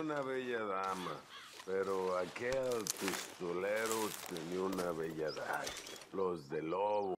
Una bella dama, pero aquel pistolero tenía una bella daga. Los de lobo